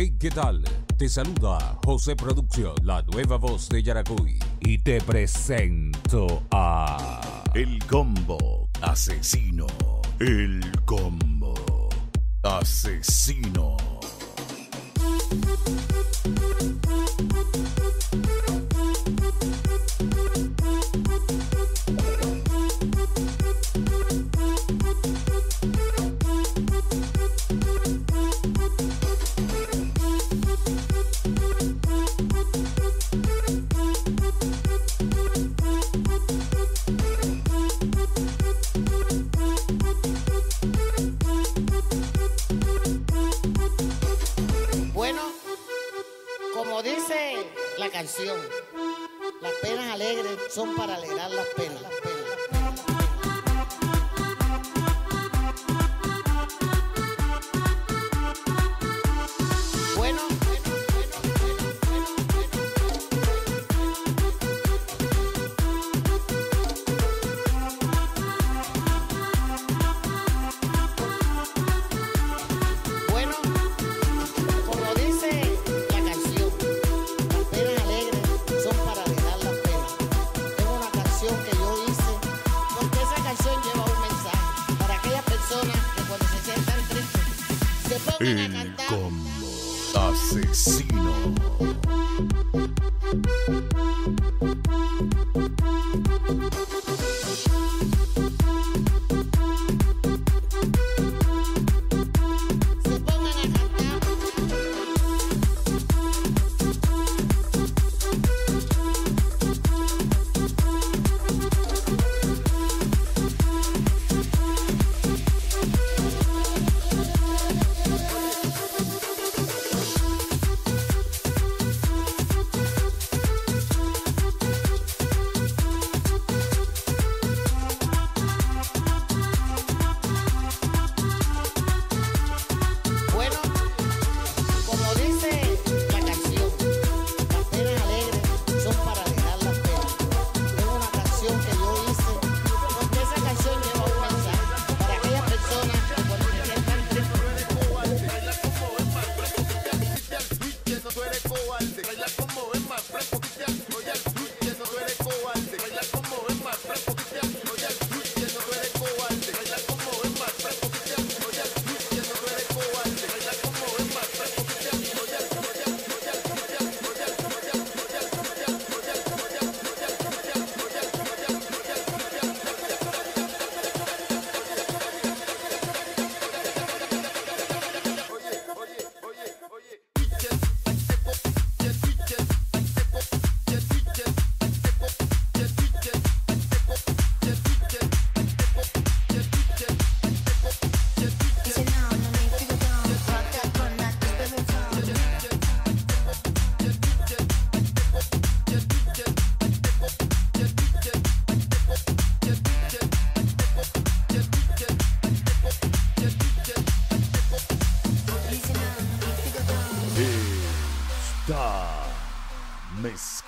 Hey, ¿qué tal? Te saluda José Producción, la nueva voz de Yaracuy. Y te presento a. El Combo Asesino. El Combo Asesino. Las penas alegres son para alegrar las penas. El combo asesino.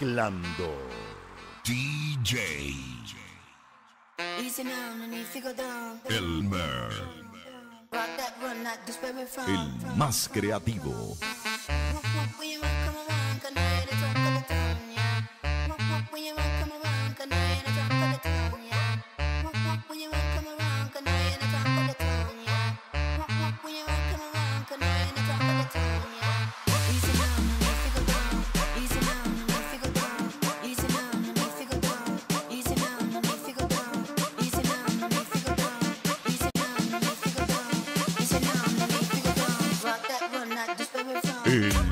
mezclando. DJ. Elmer. El más creativo. Hey.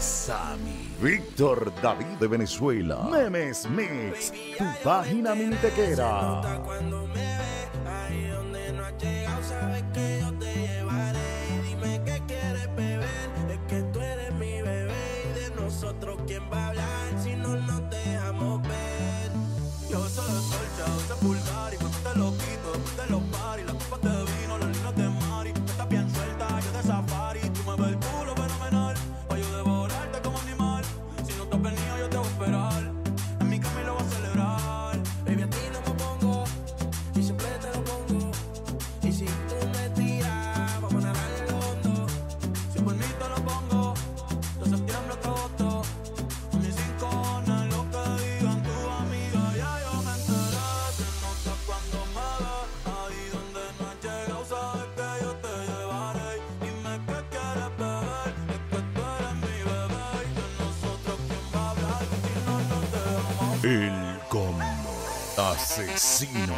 Sammy. Víctor David de Venezuela. Memes Mix, tu página minitequera. El combo asesino.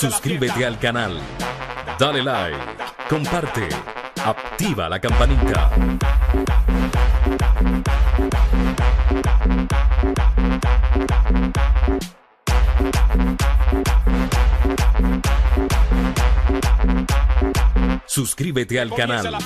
Suscríbete al canal. Dale like. Comparte. Activa la campanita. Suscríbete al canal.